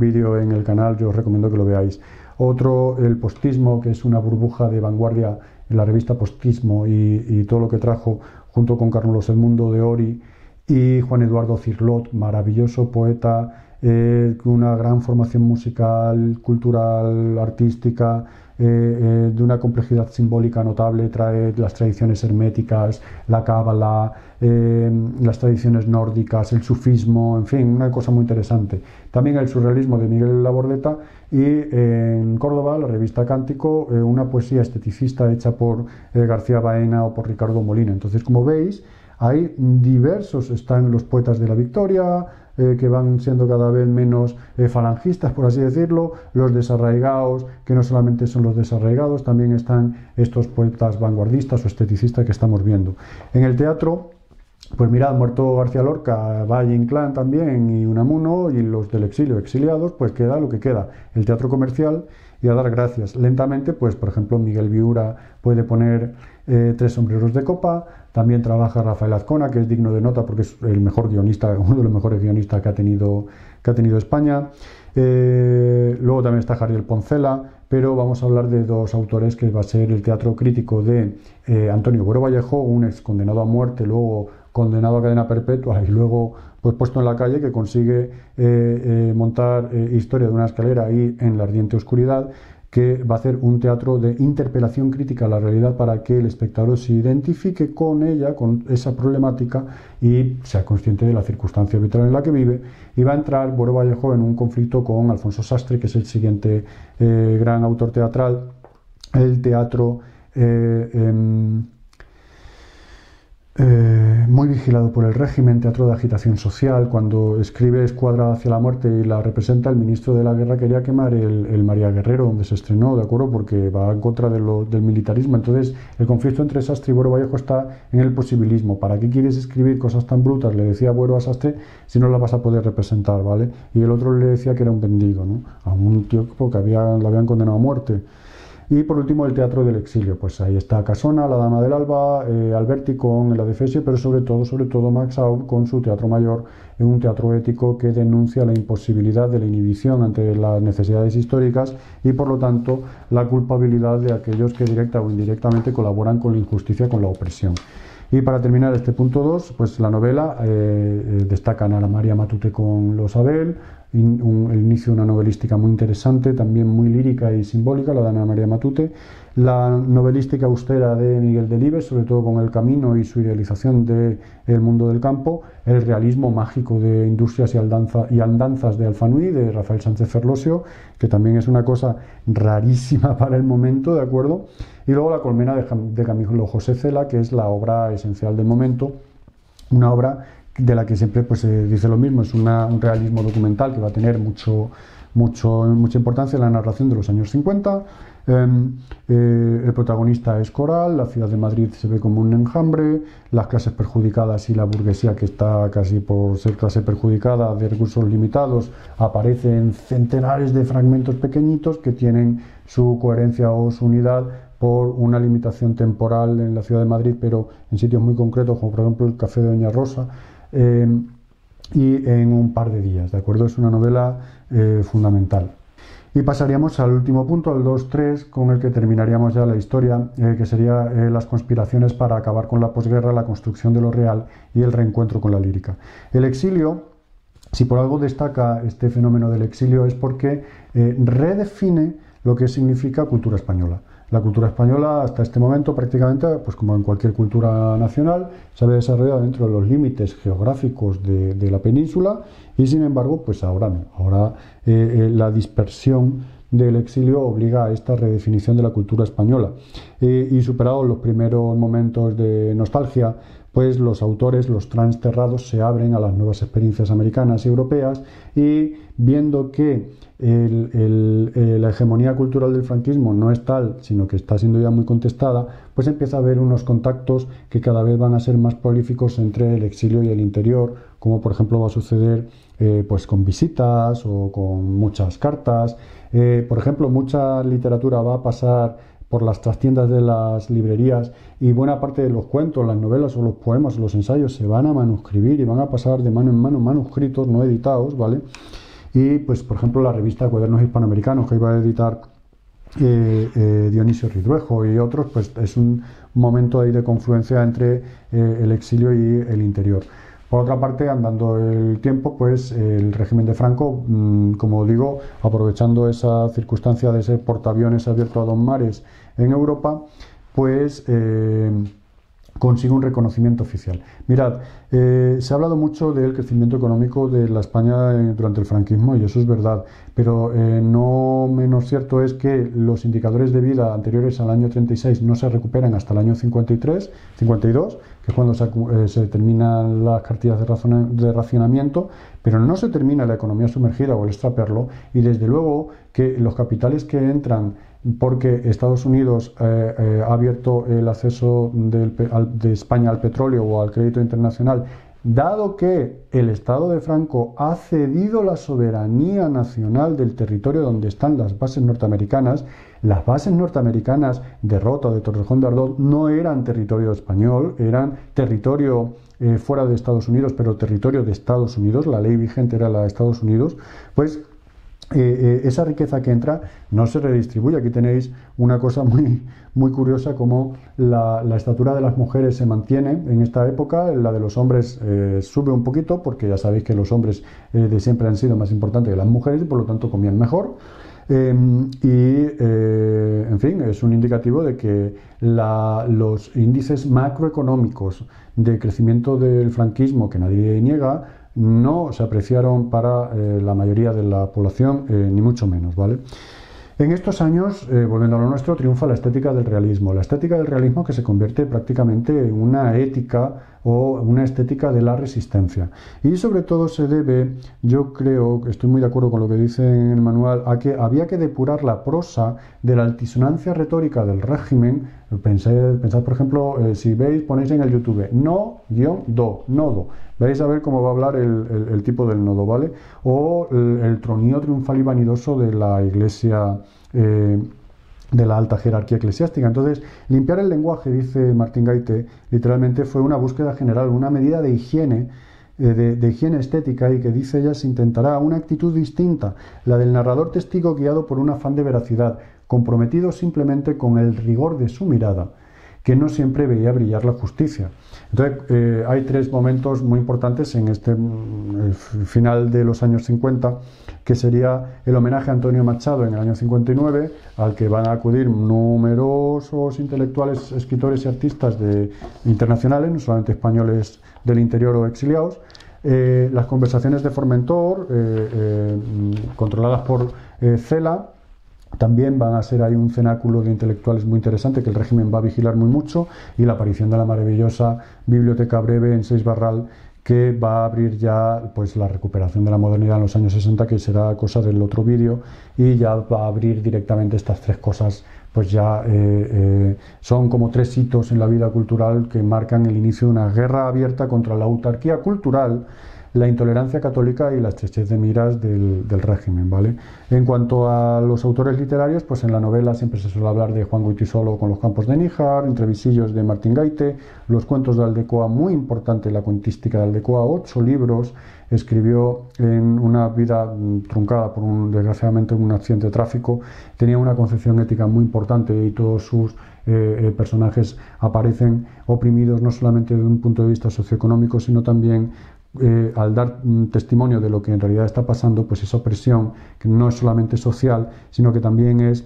vídeo en el canal, yo os recomiendo que lo veáis. Otro, el postismo, que es una burbuja de vanguardia en la revista Postismo y, todo lo que trajo junto con Carlos El Mundo de Ori y Juan Eduardo Cirlot, maravilloso poeta, eh, una gran formación musical, cultural, artística, eh, eh, de una complejidad simbólica notable, trae las tradiciones herméticas, la cábala, eh, las tradiciones nórdicas, el sufismo, en fin, una cosa muy interesante. También el surrealismo de Miguel Labordeta y en Córdoba, la revista Cántico, una poesía esteticista hecha por García Baena o por Ricardo Molina. Entonces, como veis, hay diversos, están los poetas de la Victoria, eh, que van siendo cada vez menos eh, falangistas, por así decirlo, los desarraigados, que no solamente son los desarraigados, también están estos poetas vanguardistas o esteticistas que estamos viendo. En el teatro, pues mirad, muerto García Lorca, Valle Inclán también y Unamuno y los del exilio exiliados, pues queda lo que queda, el teatro comercial y a dar gracias. Lentamente, pues por ejemplo Miguel Viura puede poner eh, tres sombreros de copa, también trabaja Rafael Azcona, que es digno de nota porque es el mejor guionista, uno de los mejores guionistas que ha tenido, que ha tenido España. Eh, luego también está Jariel Poncela, pero vamos a hablar de dos autores que va a ser el teatro crítico de eh, Antonio Buero Vallejo, un ex condenado a muerte, luego condenado a cadena perpetua y luego pues puesto en la calle que consigue eh, montar historia de una escalera ahí en la ardiente oscuridad que va a hacer un teatro de interpelación crítica a la realidad para que el espectador se identifique con ella, con esa problemática y sea consciente de la circunstancia vital en la que vive. Y va a entrar Boro Vallejo en un conflicto con Alfonso Sastre, que es el siguiente eh, gran autor teatral. El teatro eh, em, eh, muy vigilado por el régimen, teatro de agitación social. Cuando escribe Escuadra hacia la muerte y la representa, el ministro de la guerra quería quemar el, María Guerrero, donde se estrenó, ¿de acuerdo? Porque va en contra del militarismo. Entonces, el conflicto entre Sastre y Buero Vallejo está en el posibilismo. ¿Para qué quieres escribir cosas tan brutas? Le decía Buero a Sastre, si no las vas a poder representar, ¿vale? Y el otro le decía que era un vendido, ¿no? A un tío que había, lo habían condenado a muerte. Y por último el Teatro del Exilio, pues ahí está Casona, La Dama del Alba, eh, Alberti con el Adefesio, pero sobre todo, sobre todo Max Aub con su Teatro Mayor, en un teatro ético que denuncia la imposibilidad de la inhibición ante las necesidades históricas y por lo tanto la culpabilidad de aquellos que directa o indirectamente colaboran con la injusticia, con la opresión. Y para terminar este punto 2, pues la novela eh, eh, destacan a la María Matute con Los Abel, el inicio de una novelística muy interesante, también muy lírica y simbólica, la de Ana María Matute, la novelística austera de Miguel Delibes, sobre todo con el camino y su idealización del mundo del campo, el realismo mágico de Industrias y, y Andanzas de Alfanui, de Rafael Sánchez Ferlosio, que también es una cosa rarísima para el momento, ¿de acuerdo? Y luego La colmena de, de Camilo José Cela, que es la obra esencial del momento, una obra de la que siempre pues, se dice lo mismo, es un realismo documental que va a tener mucho, mucho, mucha importancia en la narración de los años 50. Em, eh, el protagonista es Coral, la ciudad de Madrid se ve como un enjambre, las clases perjudicadas y la burguesía que está casi por ser clase perjudicada de recursos limitados aparecen centenares de fragmentos pequeñitos que tienen su coherencia o su unidad por una limitación temporal en la ciudad de Madrid, pero en sitios muy concretos, como por ejemplo el Café de Doña Rosa, eh, y en un par de días, ¿de acuerdo? Es una novela eh, fundamental. Y pasaríamos al último punto, al 2-3, con el que terminaríamos ya la historia, eh, que sería las conspiraciones para acabar con la posguerra, la construcción de lo real y el reencuentro con la lírica. El exilio, si por algo destaca este fenómeno del exilio, es porque redefine lo que significa cultura española. La cultura española hasta este momento prácticamente, pues como en cualquier cultura nacional, se había desarrollado dentro de los límites geográficos de, la península y sin embargo, pues ahora no. Ahora eh, eh, la dispersión del exilio obliga a esta redefinición de la cultura española. Eh, y superados los primeros momentos de nostalgia, pues los autores, los transterrados, se abren a las nuevas experiencias americanas y europeas y viendo que eh, la hegemonía cultural del franquismo no es tal, sino que está siendo ya muy contestada, pues empieza a haber unos contactos que cada vez van a ser más prolíficos entre el exilio y el interior, como por ejemplo va a suceder eh, pues con visitas o con muchas cartas. Eh, por ejemplo, mucha literatura va a pasar por las trastiendas de las librerías y buena parte de los cuentos, las novelas o los poemas o los ensayos se van a manuscribir y van a pasar de mano en mano manuscritos no editados, ¿vale? Y pues por ejemplo la revista Cuadernos Hispanoamericanos que iba a editar eh, eh, Dionisio Ridruejo y otros, pues es un momento ahí de confluencia entre eh, el exilio y el interior. Por otra parte, andando el tiempo, pues el régimen de Franco, mm, como digo, aprovechando esa circunstancia de ser portaaviones abierto a dos mares en Europa, pues consigue un reconocimiento oficial. Mirad, eh, se ha hablado mucho del crecimiento económico de la España eh, durante el franquismo y eso es verdad, pero eh, no menos cierto es que los indicadores de vida anteriores al año 36 no se recuperan hasta el año 53, 52, que es cuando se, terminan las cartillas de, de racionamiento, pero no se termina la economía sumergida o el extraperlo y desde luego que los capitales que entran porque Estados Unidos eh, eh, ha abierto el acceso de España al petróleo o al crédito internacional, dado que el Estado de Franco ha cedido la soberanía nacional del territorio donde están las bases norteamericanas, las bases norteamericanas de Rota de Torrejón de Ardoz no eran territorio español, eran territorio eh, fuera de Estados Unidos, pero territorio de Estados Unidos, la ley vigente era la de Estados Unidos, pues eh, eh, esa riqueza que entra no se redistribuye. Aquí tenéis una cosa muy, muy curiosa como la, estatura de las mujeres se mantiene en esta época, la de los hombres eh, sube un poquito porque ya sabéis que los hombres de siempre han sido más importantes que las mujeres y por lo tanto comían mejor. Em, y, en fin, es un indicativo de que los índices macroeconómicos de crecimiento del franquismo, que nadie niega, no se apreciaron para eh, la mayoría de la población, eh, ni mucho menos, ¿vale? En estos años, eh, volviendo a lo nuestro, triunfa la estética del realismo. La estética del realismo que se convierte prácticamente en una ética o una estética de la resistencia. Y sobre todo se debe, yo creo, estoy muy de acuerdo con lo que dice en el manual, a que había que depurar la prosa de la altisonancia retórica del régimen. Pensad, pensad por ejemplo, eh, si veis, ponéis en el YouTube no, guion, do, nodo. Vais a ver cómo va a hablar el, tipo del nodo, ¿vale? O el, tronío triunfal y vanidoso de la iglesia. Eh, de la alta jerarquía eclesiástica. Entonces, limpiar el lenguaje, dice Martín Gaite, literalmente fue una búsqueda general, una medida de higiene, eh, de, higiene estética y que dice ella se intentará una actitud distinta, la del narrador testigo guiado por un afán de veracidad, comprometido simplemente con el rigor de su mirada que no siempre veía brillar la justicia. Entonces, eh, hay tres momentos muy importantes en este mm, final de los años 50, que sería el homenaje a Antonio Machado en el año 59, al que van a acudir numerosos intelectuales, escritores y artistas de, internacionales, no solamente españoles del interior o exiliados. Eh, las conversaciones de Formentor, eh, controladas por Cela, también van a ser ahí un cenáculo de intelectuales muy interesante que el régimen va a vigilar muy mucho y la aparición de la maravillosa biblioteca breve en Seis Barral que va a abrir ya pues la recuperación de la modernidad en los años 60 que será cosa del otro vídeo y ya va a abrir directamente estas tres cosas pues ya eh, eh, son como tres hitos en la vida cultural que marcan el inicio de una guerra abierta contra la autarquía cultural la intolerancia católica y la estrechez de miras del, régimen. ¿vale? En cuanto a los autores literarios, pues en la novela siempre se suele hablar de Juan Goitisolo con los campos de Níjar, entre visillos de Martín Gaite, los cuentos de Aldecoa, muy importante la cuentística de Aldecoa, ocho libros, escribió en una vida truncada por un, desgraciadamente un accidente de tráfico, tenía una concepción ética muy importante y todos sus eh, eh, personajes aparecen oprimidos no solamente desde un punto de vista socioeconómico, sino también eh, al dar testimonio de lo que en realidad está pasando, pues esa opresión que no es solamente social, sino que también es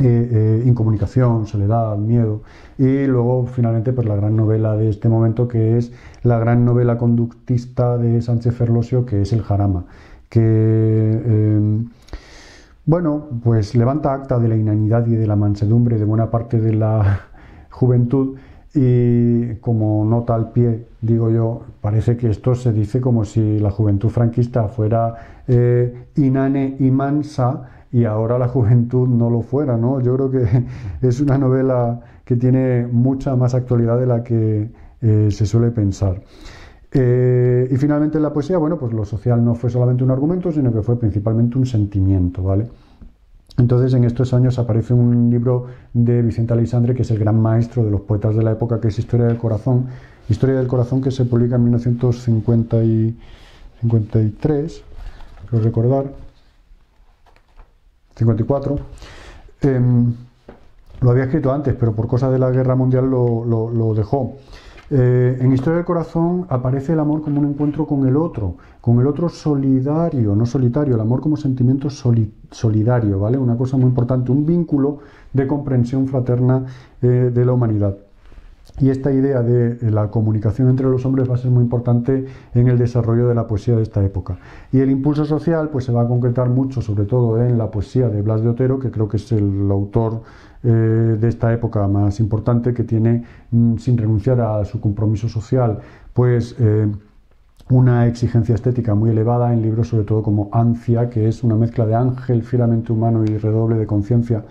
eh, eh, incomunicación, soledad, miedo. Y luego, finalmente, pues la gran novela de este momento, que es la gran novela conductista de Sánchez Ferlosio, que es El Jarama, que, bueno, pues levanta acta de la inanidad y de la mansedumbre de buena parte de la juventud y como nota al pie, digo yo, parece que esto se dice como si la juventud franquista fuera eh, inane y mansa y ahora la juventud no lo fuera, ¿no? Yo creo que es una novela que tiene mucha más actualidad de la que eh, se suele pensar. Eh, y finalmente la poesía, bueno, pues lo social no fue solamente un argumento, sino que fue principalmente un sentimiento, ¿vale? Entonces, en estos años aparece un libro de Vicente Alexandre, que es el gran maestro de los poetas de la época, que es Historia del Corazón. Historia del Corazón que se publica en 1953, creo recordar, 54. Em, lo había escrito antes, pero por cosas de la guerra mundial lo dejó. Eh, en Historia del Corazón aparece el amor como un encuentro con el otro, con el otro solidario, no solitario, el amor como sentimiento solidario, ¿vale? Una cosa muy importante, un vínculo de comprensión fraterna eh, de la humanidad. Y esta idea de la comunicación entre los hombres va a ser muy importante en el desarrollo de la poesía de esta época. Y el impulso social pues, se va a concretar mucho, sobre todo en la poesía de Blas de Otero, que creo que es el autor eh, de esta época más importante que tiene, mm, sin renunciar a su compromiso social, pues eh, una exigencia estética muy elevada en libros sobre todo como Ancia, que es una mezcla de ángel fieramente humano y redoble de conciencia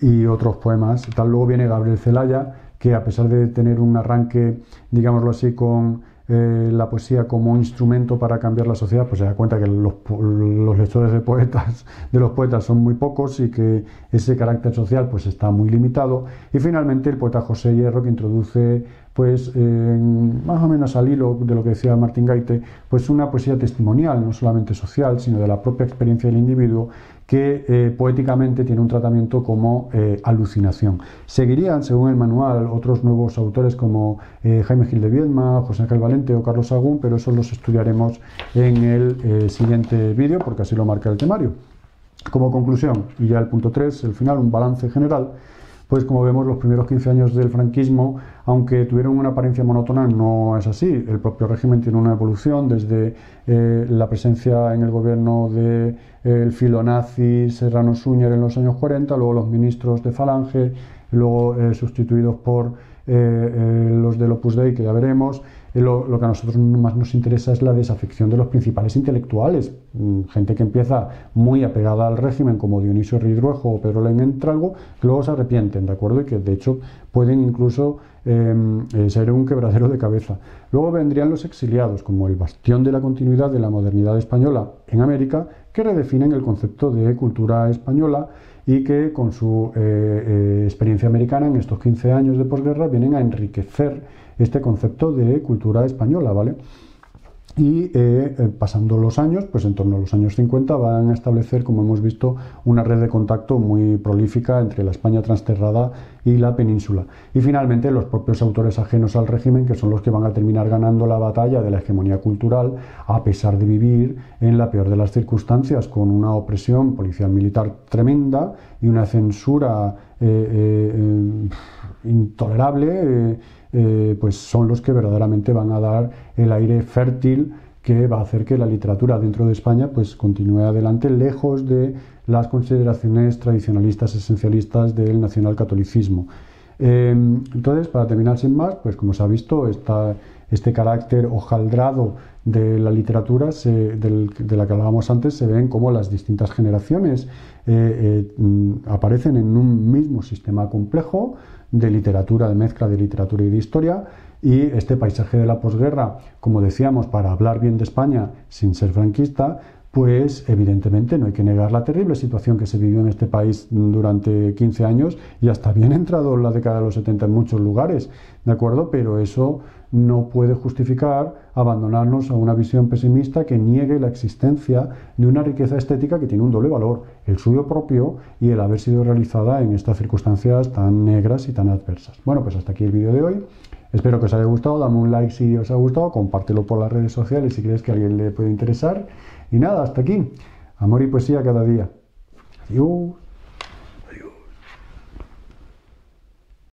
y otros poemas. Tal luego viene Gabriel Celaya, que a pesar de tener un arranque, digámoslo así, con eh, la poesía como instrumento para cambiar la sociedad, pues se da cuenta que los, lectores de poetas, de los poetas son muy pocos y que ese carácter social pues está muy limitado. Y finalmente el poeta José Hierro que introduce pues más o menos al hilo de lo que decía Martín Gaite, pues una poesía testimonial, no solamente social, sino de la propia experiencia del individuo que eh, poéticamente tiene un tratamiento como eh, alucinación. Seguirían, según el manual, otros nuevos autores como eh, Jaime Gil de Viedma, José Ángel Valente o Carlos Sagún, pero eso los estudiaremos en el siguiente vídeo, porque así lo marca el temario. Como conclusión, y ya el punto 3, el final, un balance general, pues como vemos los primeros 15 años del franquismo, aunque tuvieron una apariencia monótona, no es así. El propio régimen tiene una evolución desde eh, la presencia en el gobierno de, eh, filonazi Serrano Súñer en los años 40, luego los ministros de Falange, luego eh, sustituidos por los del Opus Dei, que ya veremos, lo, que a nosotros más nos interesa es la desafección de los principales intelectuales, mm, gente que empieza muy apegada al régimen, como Dionisio Ridruejo o Pedro Entralgo, que luego se arrepienten, ¿de acuerdo? Y que de hecho pueden incluso em, eh, ser un quebradero de cabeza. Luego vendrían los exiliados, como el bastión de la continuidad de la modernidad española en América, que redefinen el concepto de cultura española y que con su eh, eh, experiencia americana en estos 15 años de posguerra vienen a enriquecer este concepto de cultura española, ¿vale? Y eh, eh, pasando los años, pues en torno a los años 50, van a establecer, como hemos visto, una red de contacto muy prolífica entre la España transterrada y la península. Y finalmente los propios autores ajenos al régimen, que son los que van a terminar ganando la batalla de la hegemonía cultural, a pesar de vivir en la peor de las circunstancias, con una opresión policial militar tremenda y una censura eh, eh, intolerable, pues son los que verdaderamente van a dar el aire fértil que va a hacer que la literatura dentro de España pues continúe adelante lejos de las consideraciones tradicionalistas esencialistas del nacionalcatolicismo. Eh, entonces, para terminar sin más, pues como se ha visto, este carácter hojaldrado de la literatura de la que hablábamos antes se ven como las distintas generaciones eh, eh, mm, aparecen en un mismo sistema complejo de literatura, de mezcla de literatura y de historia, y este paisaje de la posguerra, como decíamos, para hablar bien de España sin ser franquista, pues evidentemente no hay que negar la terrible situación que se vivió en este país durante 15 años y hasta bien entrado la década de los 70 en muchos lugares, ¿de acuerdo? Pero eso no puede justificar abandonarnos a una visión pesimista que niegue la existencia de una riqueza estética que tiene un doble valor, el suyo propio y el haber sido realizada en estas circunstancias tan negras y tan adversas. Bueno, pues hasta aquí el vídeo de hoy. Espero que os haya gustado, dame un like si os ha gustado, compártelo por las redes sociales si crees que a alguien le puede interesar. Y nada, hasta aquí. Amor y poesía cada día. Adiós.